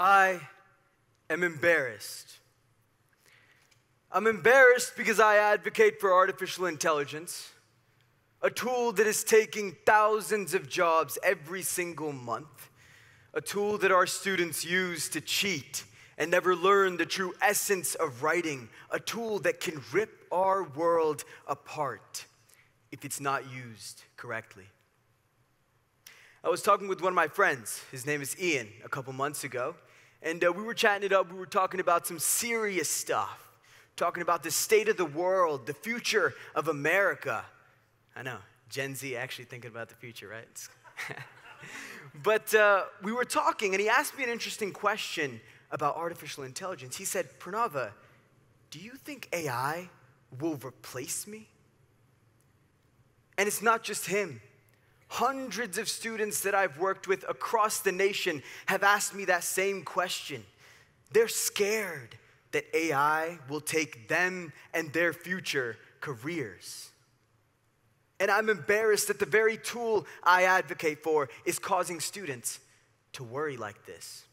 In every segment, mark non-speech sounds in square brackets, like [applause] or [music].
I am embarrassed. I'm embarrassed because I advocate for artificial intelligence, a tool that is taking thousands of jobs every single month, a tool that our students use to cheat and never learn the true essence of writing, a tool that can rip our world apart if it's not used correctly. I was talking with one of my friends, his name is Ian, a couple months ago, and uh, we were chatting it up. We were talking about some serious stuff, talking about the state of the world, the future of America. I know, Gen Z actually thinking about the future, right? [laughs] but uh, we were talking, and he asked me an interesting question about artificial intelligence. He said, Pranava, do you think AI will replace me? And it's not just him. Hundreds of students that I've worked with across the nation have asked me that same question. They're scared that AI will take them and their future careers. And I'm embarrassed that the very tool I advocate for is causing students to worry like this.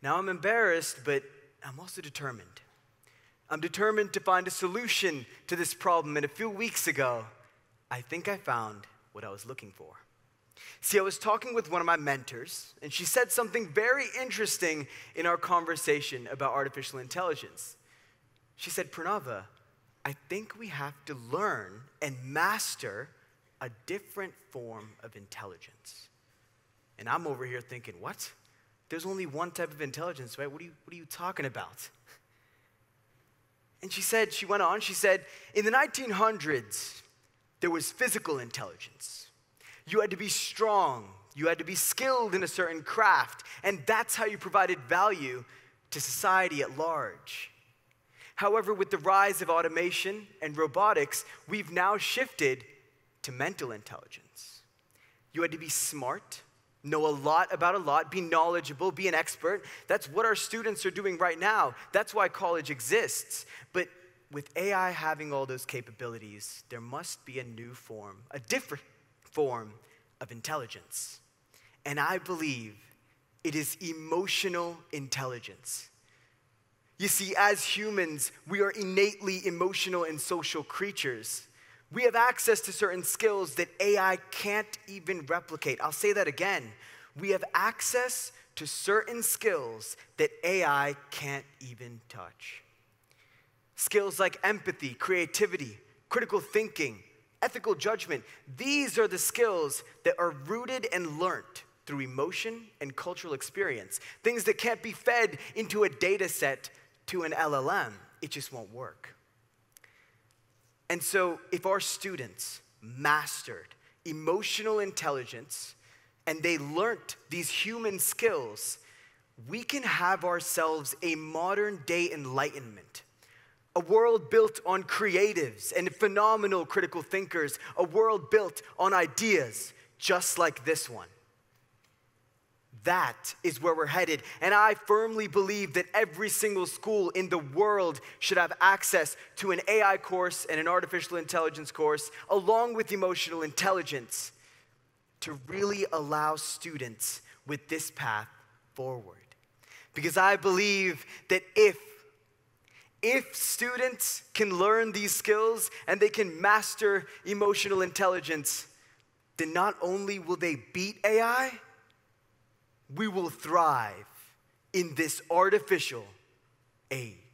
Now, I'm embarrassed, but I'm also determined. I'm determined to find a solution to this problem. And a few weeks ago, I think I found what I was looking for. See, I was talking with one of my mentors, and she said something very interesting in our conversation about artificial intelligence. She said, Pranava, I think we have to learn and master a different form of intelligence. And I'm over here thinking, what? There's only one type of intelligence, right? What are you, what are you talking about? And she said, she went on, she said, in the 1900s, there was physical intelligence. You had to be strong, you had to be skilled in a certain craft, and that's how you provided value to society at large. However, with the rise of automation and robotics, we've now shifted to mental intelligence. You had to be smart, know a lot about a lot, be knowledgeable, be an expert. That's what our students are doing right now. That's why college exists. But with AI having all those capabilities, there must be a new form, a different form of intelligence. And I believe it is emotional intelligence. You see, as humans, we are innately emotional and social creatures. We have access to certain skills that AI can't even replicate. I'll say that again. We have access to certain skills that AI can't even touch. Skills like empathy, creativity, critical thinking, ethical judgment, these are the skills that are rooted and learnt through emotion and cultural experience. Things that can't be fed into a data set to an LLM, it just won't work. And so, if our students mastered emotional intelligence and they learnt these human skills, we can have ourselves a modern day enlightenment a world built on creatives and phenomenal critical thinkers, a world built on ideas just like this one. That is where we're headed. And I firmly believe that every single school in the world should have access to an AI course and an artificial intelligence course, along with emotional intelligence, to really allow students with this path forward. Because I believe that if if students can learn these skills and they can master emotional intelligence, then not only will they beat AI, we will thrive in this artificial age.